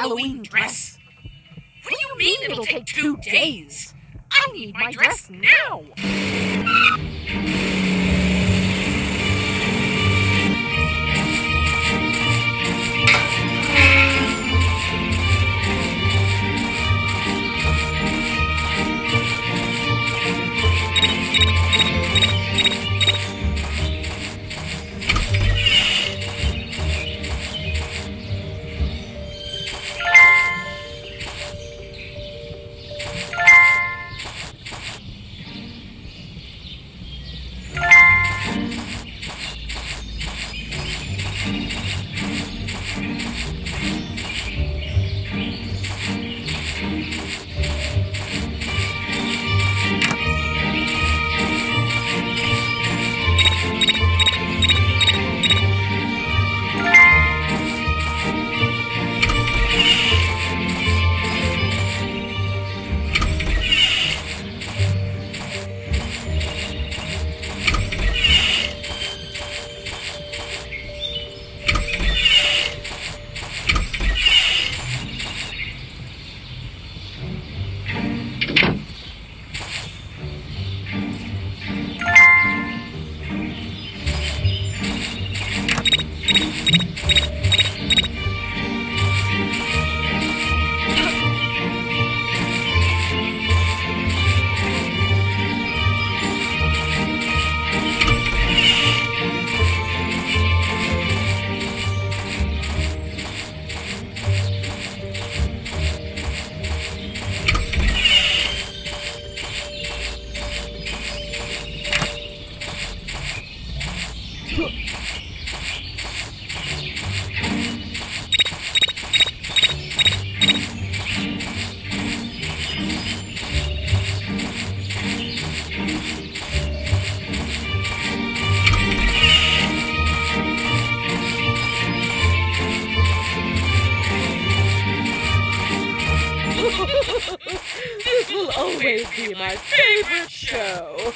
Halloween dress. What do you mean it'll take two days? I need my dress now. This always be my favorite show.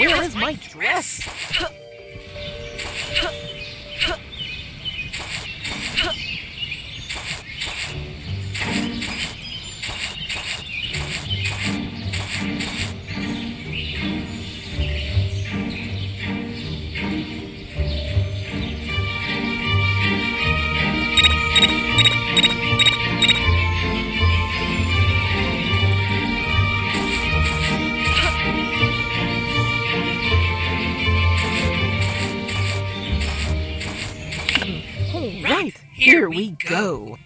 Where is my dress? Right, here we go.